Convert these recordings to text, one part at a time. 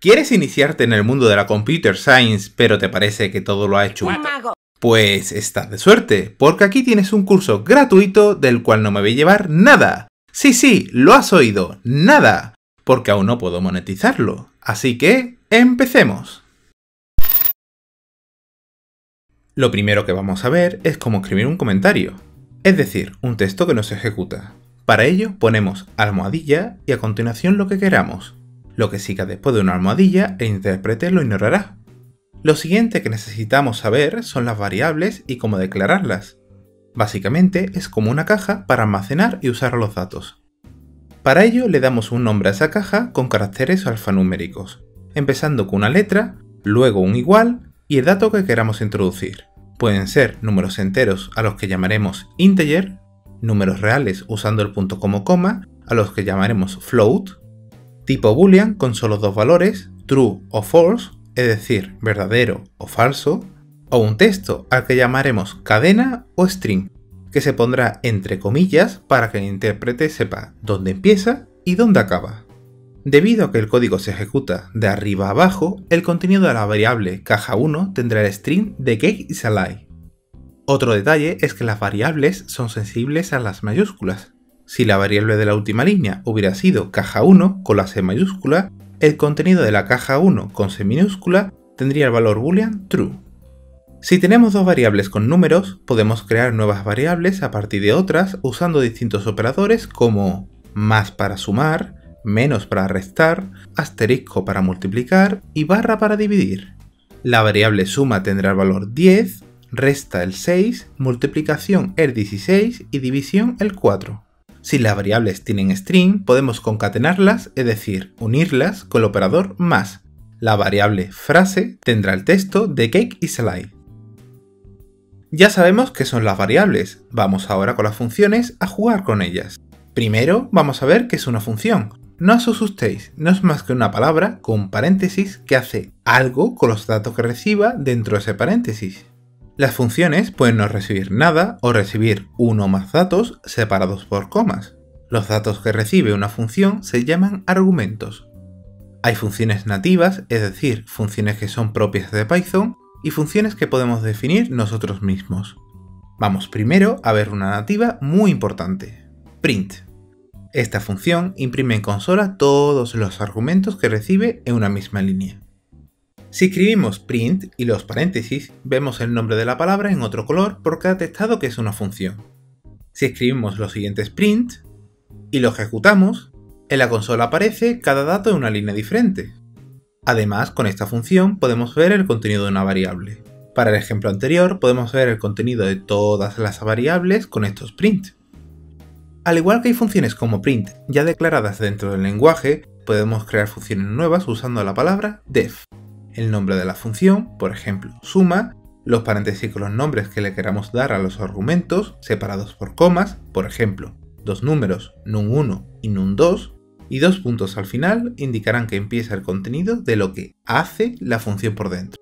¿Quieres iniciarte en el mundo de la computer science pero te parece que todo lo ha hecho un mago? Pues estás de suerte, porque aquí tienes un curso gratuito del cual no me voy a llevar nada. Sí, sí, lo has oído, nada, porque aún no puedo monetizarlo. Así que, empecemos. Lo primero que vamos a ver es cómo escribir un comentario, es decir, un texto que no se ejecuta. Para ello ponemos almohadilla y a continuación lo que queramos. Lo que siga después de una almohadilla el intérprete lo ignorará. Lo siguiente que necesitamos saber son las variables y cómo declararlas. Básicamente es como una caja para almacenar y usar los datos. Para ello le damos un nombre a esa caja con caracteres alfanuméricos, empezando con una letra, luego un igual y el dato que queramos introducir. Pueden ser números enteros a los que llamaremos integer, números reales usando el punto como coma a los que llamaremos float, tipo boolean con solo dos valores, true o false, es decir, verdadero o falso, o un texto al que llamaremos cadena o string, que se pondrá entre comillas para que el intérprete sepa dónde empieza y dónde acaba. Debido a que el código se ejecuta de arriba a abajo, el contenido de la variable caja1 tendrá el string de cake y salai. Otro detalle es que las variables son sensibles a las mayúsculas. Si la variable de la última línea hubiera sido caja1 con la C mayúscula, el contenido de la caja 1 con C minúscula tendría el valor boolean true. Si tenemos dos variables con números, podemos crear nuevas variables a partir de otras usando distintos operadores como más para sumar, menos para restar, asterisco para multiplicar y barra para dividir. La variable suma tendrá el valor 10, resta el 6, multiplicación el 16 y división el 4. Si las variables tienen string, podemos concatenarlas, es decir, unirlas con el operador más. La variable frase tendrá el texto de cake y slide. Ya sabemos qué son las variables, vamos ahora con las funciones a jugar con ellas. Primero vamos a ver qué es una función. No os asustéis, no es más que una palabra con paréntesis que hace algo con los datos que reciba dentro de ese paréntesis. Las funciones pueden no recibir nada o recibir uno o más datos separados por comas. Los datos que recibe una función se llaman argumentos. Hay funciones nativas, es decir, funciones que son propias de Python, y funciones que podemos definir nosotros mismos. Vamos primero a ver una nativa muy importante, print. Esta función imprime en consola todos los argumentos que recibe en una misma línea. Si escribimos print y los paréntesis, vemos el nombre de la palabra en otro color porque ha detectado que es una función. Si escribimos los siguientes print y lo ejecutamos, en la consola aparece cada dato en una línea diferente. Además, con esta función podemos ver el contenido de una variable. Para el ejemplo anterior, podemos ver el contenido de todas las variables con estos print. Al igual que hay funciones como print ya declaradas dentro del lenguaje, podemos crear funciones nuevas usando la palabra def el nombre de la función, por ejemplo, suma, los paréntesis con los nombres que le queramos dar a los argumentos, separados por comas, por ejemplo, dos números num1 y num2, y dos puntos al final indicarán que empieza el contenido de lo que hace la función por dentro.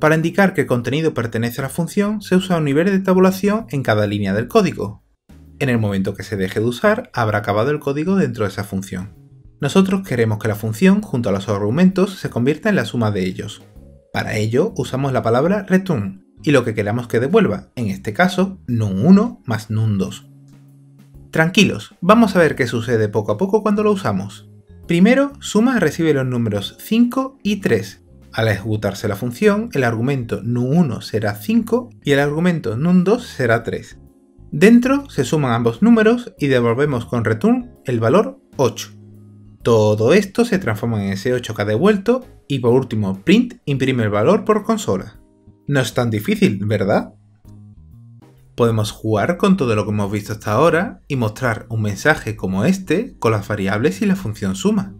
Para indicar que el contenido pertenece a la función, se usa un nivel de tabulación en cada línea del código. En el momento que se deje de usar, habrá acabado el código dentro de esa función. Nosotros queremos que la función junto a los argumentos se convierta en la suma de ellos. Para ello usamos la palabra return y lo que queramos que devuelva, en este caso num1 más num2. Tranquilos, vamos a ver qué sucede poco a poco cuando lo usamos. Primero, suma recibe los números 5 y 3. Al ejecutarse la función, el argumento num1 será 5 y el argumento num2 será 3. Dentro se suman ambos números y devolvemos con return el valor 8. Todo esto se transforma en ese 8 que ha devuelto y por último print imprime el valor por consola. No es tan difícil, ¿verdad? Podemos jugar con todo lo que hemos visto hasta ahora y mostrar un mensaje como este con las variables y la función suma.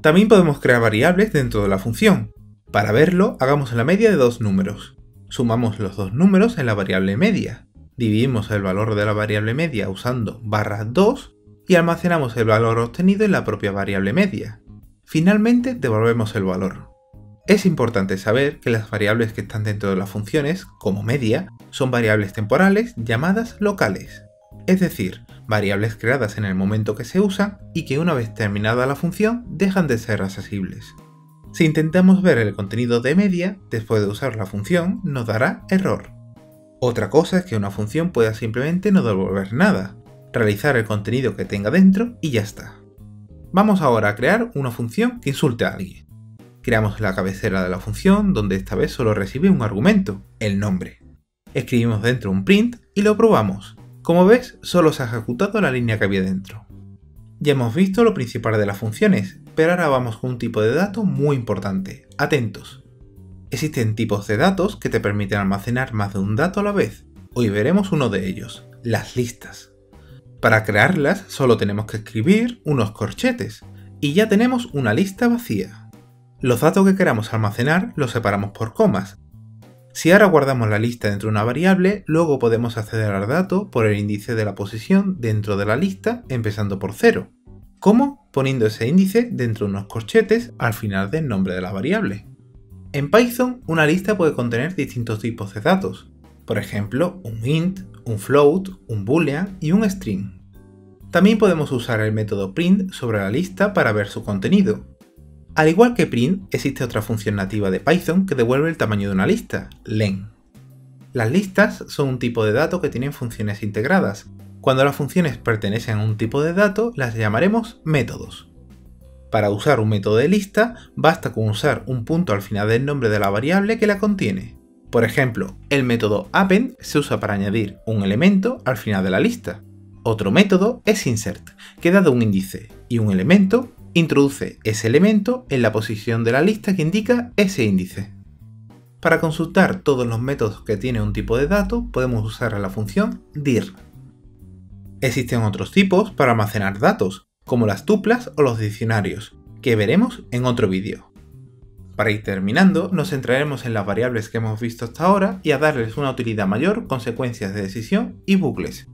También podemos crear variables dentro de la función. Para verlo, hagamos la media de dos números. Sumamos los dos números en la variable media. Dividimos el valor de la variable media usando barra 2 y almacenamos el valor obtenido en la propia variable media. Finalmente devolvemos el valor. Es importante saber que las variables que están dentro de las funciones, como media, son variables temporales llamadas locales, es decir, variables creadas en el momento que se usan y que una vez terminada la función dejan de ser accesibles. Si intentamos ver el contenido de media, después de usar la función, nos dará error. Otra cosa es que una función pueda simplemente no devolver nada, realizar el contenido que tenga dentro y ya está. Vamos ahora a crear una función que insulte a alguien. Creamos la cabecera de la función donde esta vez solo recibe un argumento, el nombre. Escribimos dentro un print y lo probamos. Como ves, solo se ha ejecutado la línea que había dentro. Ya hemos visto lo principal de las funciones, pero ahora vamos con un tipo de dato muy importante. Atentos. Existen tipos de datos que te permiten almacenar más de un dato a la vez. Hoy veremos uno de ellos, las listas. Para crearlas solo tenemos que escribir unos corchetes y ya tenemos una lista vacía. Los datos que queramos almacenar los separamos por comas. Si ahora guardamos la lista dentro de una variable, luego podemos acceder al dato por el índice de la posición dentro de la lista empezando por 0. ¿Cómo? Poniendo ese índice dentro de unos corchetes al final del nombre de la variable. En Python, una lista puede contener distintos tipos de datos, por ejemplo, un int, un float, un boolean y un string. También podemos usar el método print sobre la lista para ver su contenido. Al igual que print, existe otra función nativa de Python que devuelve el tamaño de una lista, len. Las listas son un tipo de dato que tienen funciones integradas. Cuando las funciones pertenecen a un tipo de dato, las llamaremos métodos. Para usar un método de lista, basta con usar un punto al final del nombre de la variable que la contiene. Por ejemplo, el método append se usa para añadir un elemento al final de la lista. Otro método es insert, que dado un índice y un elemento, introduce ese elemento en la posición de la lista que indica ese índice. Para consultar todos los métodos que tiene un tipo de dato, podemos usar la función dir. Existen otros tipos para almacenar datos, como las tuplas o los diccionarios, que veremos en otro vídeo. Para ir terminando, nos centraremos en las variables que hemos visto hasta ahora y a darles una utilidad mayor con secuencias de decisión y bucles.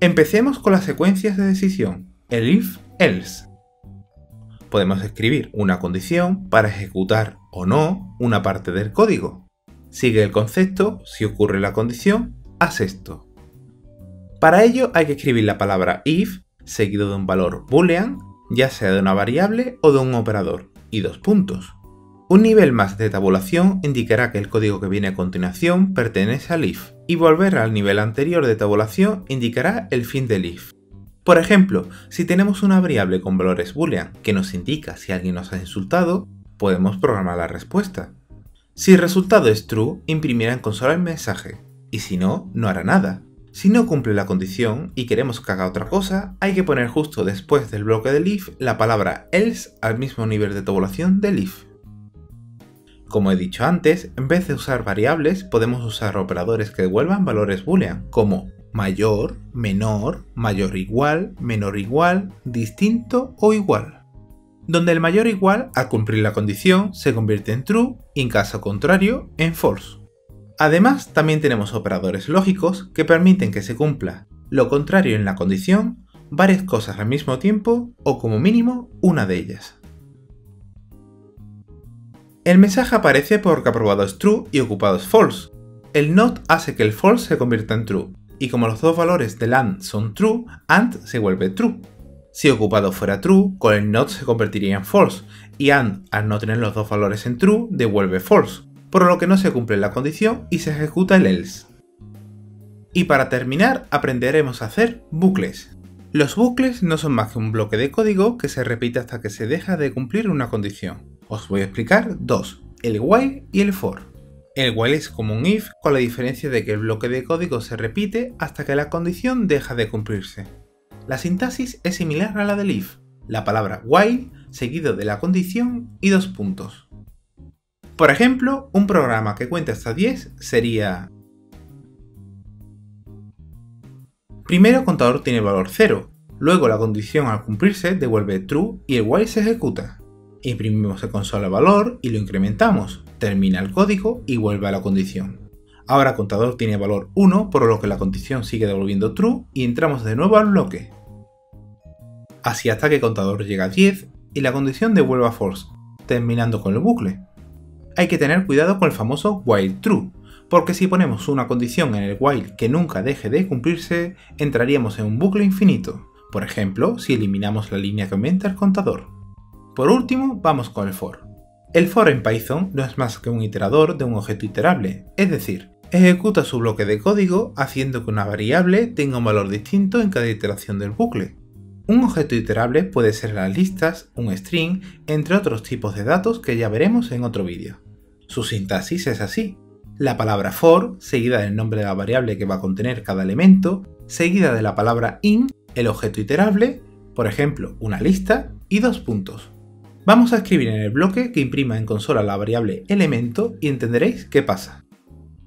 Empecemos con las secuencias de decisión, el if-else. Podemos escribir una condición para ejecutar o no una parte del código. Sigue el concepto, si ocurre la condición, haz esto. Para ello hay que escribir la palabra if seguido de un valor boolean, ya sea de una variable o de un operador, y dos puntos. Un nivel más de tabulación indicará que el código que viene a continuación pertenece al if, y volver al nivel anterior de tabulación indicará el fin del if. Por ejemplo, si tenemos una variable con valores boolean que nos indica si alguien nos ha insultado, podemos programar la respuesta. Si el resultado es true, imprimirá en consola el mensaje, y si no, no hará nada. Si no cumple la condición y queremos que haga otra cosa, hay que poner justo después del bloque del if la palabra else al mismo nivel de tabulación del if. Como he dicho antes, en vez de usar variables, podemos usar operadores que devuelvan valores boolean, como mayor, menor, mayor igual, menor igual, distinto o igual. Donde el mayor igual, al cumplir la condición, se convierte en true y en caso contrario, en false. Además, también tenemos operadores lógicos que permiten que se cumpla lo contrario en la condición, varias cosas al mismo tiempo o como mínimo una de ellas. El mensaje aparece porque aprobado es true y ocupado es false. El not hace que el false se convierta en true, y como los dos valores del AND son true, AND se vuelve true. Si ocupado fuera true, con el not se convertiría en false, y AND, al no tener los dos valores en true, devuelve false, por lo que no se cumple la condición y se ejecuta el else. Y para terminar, aprenderemos a hacer bucles. Los bucles no son más que un bloque de código que se repite hasta que se deja de cumplir una condición. Os voy a explicar dos, el while y el for. El while es como un if con la diferencia de que el bloque de código se repite hasta que la condición deja de cumplirse. La sintaxis es similar a la del if, la palabra while seguido de la condición y dos puntos. Por ejemplo, un programa que cuenta hasta 10 sería... Primero contador tiene valor 0, luego la condición al cumplirse devuelve true y el while se ejecuta imprimimos el consola valor y lo incrementamos, termina el código y vuelve a la condición. Ahora contador tiene valor 1, por lo que la condición sigue devolviendo true y entramos de nuevo al bloque. Así hasta que contador llega a 10 y la condición devuelve a false, terminando con el bucle. Hay que tener cuidado con el famoso while true, porque si ponemos una condición en el while que nunca deje de cumplirse, entraríamos en un bucle infinito. Por ejemplo, si eliminamos la línea que aumenta el contador. Por último, vamos con el for. El for en Python no es más que un iterador de un objeto iterable, es decir, ejecuta su bloque de código haciendo que una variable tenga un valor distinto en cada iteración del bucle. Un objeto iterable puede ser las listas, un string, entre otros tipos de datos que ya veremos en otro vídeo. Su sintaxis es así. La palabra for, seguida del nombre de la variable que va a contener cada elemento, seguida de la palabra in, el objeto iterable, por ejemplo, una lista, y dos puntos. Vamos a escribir en el bloque que imprima en consola la variable elemento y entenderéis qué pasa.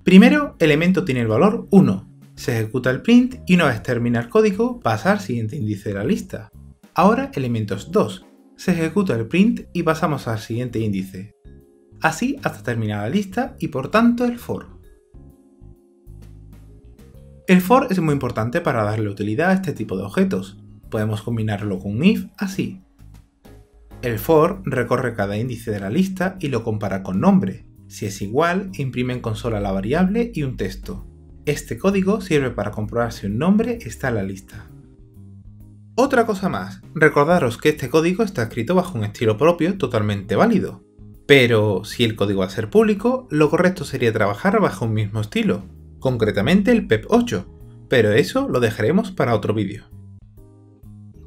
Primero, elemento tiene el valor 1, se ejecuta el print y una vez termina el código pasa al siguiente índice de la lista. Ahora elementos 2. Se ejecuta el print y pasamos al siguiente índice. Así hasta terminar la lista y por tanto el for. El for es muy importante para darle utilidad a este tipo de objetos. Podemos combinarlo con un if así. El for recorre cada índice de la lista y lo compara con nombre. Si es igual, imprime en consola la variable y un texto. Este código sirve para comprobar si un nombre está en la lista. Otra cosa más, recordaros que este código está escrito bajo un estilo propio totalmente válido. Pero si el código va a ser público, lo correcto sería trabajar bajo un mismo estilo, concretamente el PEP 8, pero eso lo dejaremos para otro vídeo.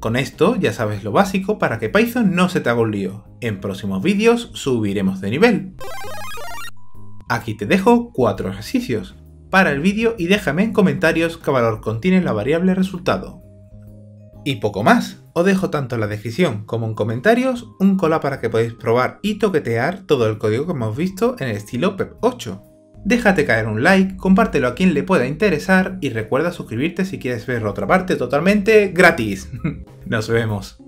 Con esto ya sabes lo básico para que Python no se te haga un lío. En próximos vídeos subiremos de nivel. Aquí te dejo cuatro ejercicios para el vídeo y déjame en comentarios qué valor contiene la variable resultado. Y poco más, os dejo tanto en la descripción como en comentarios un cola para que podáis probar y toquetear todo el código que hemos visto en el estilo PEP 8. Déjate caer un like, compártelo a quien le pueda interesar y recuerda suscribirte si quieres ver otra parte totalmente gratis. Nos vemos.